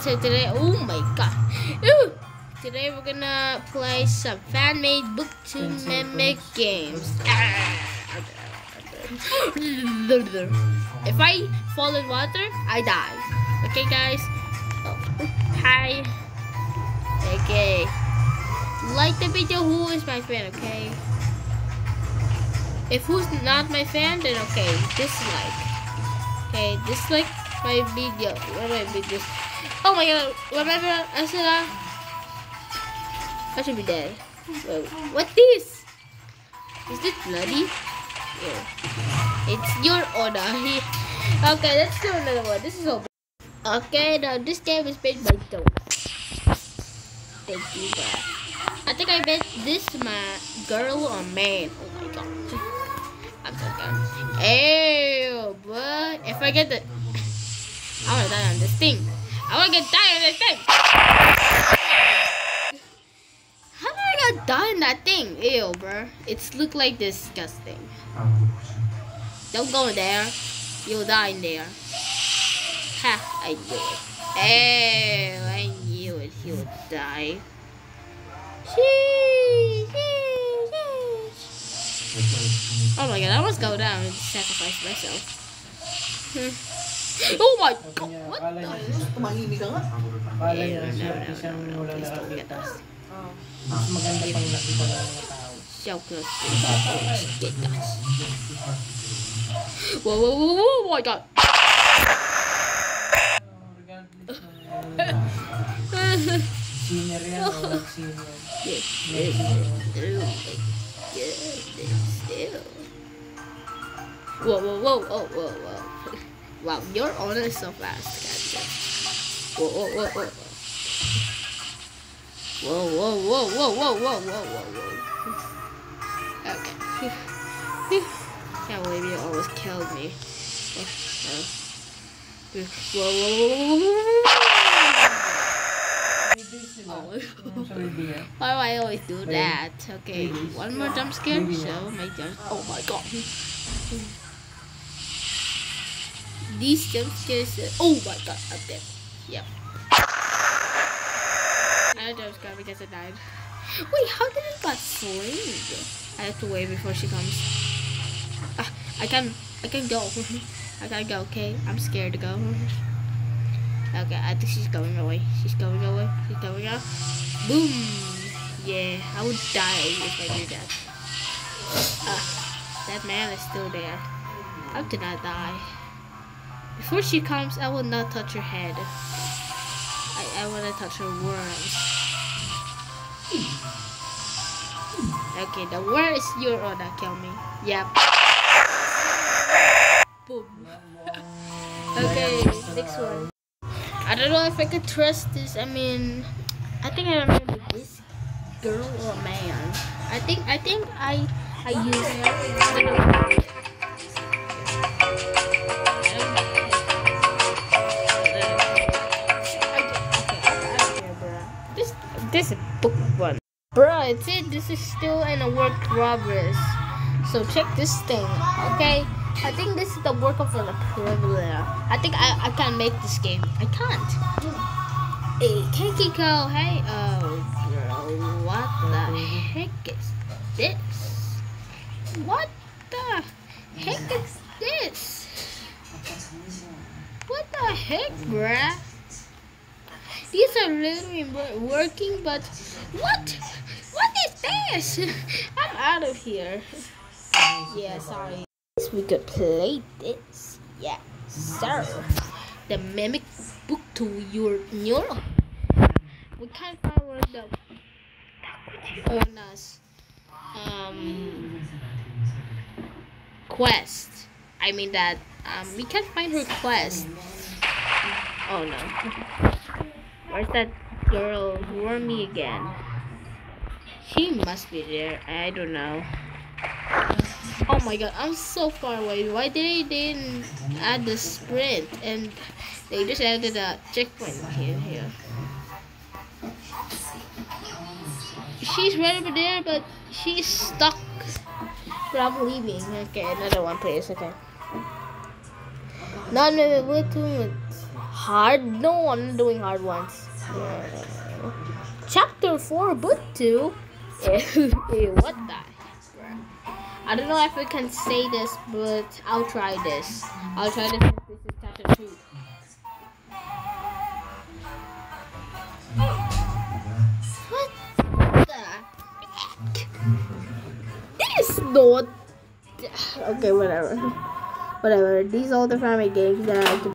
So today, oh my god. Ooh. Today we're gonna play some fan-made book-to mimic games. if I fall in water, I die. Okay, guys? Oh, hi. Okay. Like the video who is my fan, okay? If who's not my fan, then okay, dislike. Okay, dislike my video. What my videos? Oh my god, remember I said uh, I should be dead. Wait, what this? Is this bloody? Yeah. It's your order. okay, let's do another one. This is so Okay, now this game is made by Dope. Thank you, God. I think I bet this my girl or man. Oh my god. I'm so scared. Ew, but if I get the I wanna die on this thing. I wanna get die on this thing. How did I not die on that thing? Ew, bro. It's look like disgusting. Don't go in there. You'll die in there. Ha, I knew it. Ew, I knew it. He'll die. Sheesh, sheesh. Oh my god, I must go down and sacrifice myself. Hmm. Oh my god, what the? Tumahimik ka nga. Kala niya no, no, siya no, isang no, no, wala na don't get us. Mas maganda pang nakita ng mga tao. So close to get us. Whoa, whoa, whoa, whoa, oh my god. Senior yan o senior. Yes, yes, oh my goodness. Whoa, whoa, whoa, whoa, whoa, whoa. Wow, Nure-onna is so fast. Whoa, whoa, whoa, whoa, whoa. Whoa, whoa, whoa, whoa, whoa, whoa, whoa, whoa. Okay. Can't believe you almost killed me. Oh, oh. Whoa, whoa, whoa, whoa, whoa, whoa. Babies. Oh. Yung Sa baby yan. Why do I always do that? Okay, one more jump scare. So my jump. Oh my god. These jump scares. Oh my god, I'm dead. Yep. I jump scare because I died. Wait, how did it got flamed? I have to wait before she comes. Ah, I can, I can go. I gotta go. Okay, I'm scared to go. Okay, I think she's going away. She's going away. She's going out. Boom. Yeah, I would die if I did that. Ah, that man is still there. How did I die? Before she comes, I will not touch her head. I, I want to touch her worms. Okay, the worm is your order, kill me. Yep. Boom. Okay, next one. I don't know if I could trust this. I mean, I think I remember this girl or man. I think I think I I use her. It's it. This is still in a work progress. So check this thing, okay? I think this is the work of the privilege. I think I, I can't make this game. I can't. Hey, Kekiko, hey, oh, girl, what the heck is this? What the heck is this? What the heck, bruh? These are literally working, but what? What is this? I'm out of here. Yeah, sorry. We could play this. Yeah, sir. The mimic book to your neural. We can't of the owners. Um, quest. I mean that um we can't find her quest. Oh no. Where's that girl? Warn me again. She must be there. I don't know. Oh my god, I'm so far away. Why did they didn't add the sprint and they just added a checkpoint here here. She's right over there, but she's stuck. I'm leaving. Okay, another one, please. Okay. Non with Hard? No, I'm not doing hard ones. Yeah. Chapter 4, book 2? Ew, what the? I don't know if I can say this, but I'll try this. I'll try this if this is 2. What the heck? This not. Okay, whatever. Whatever. These are all the family games that I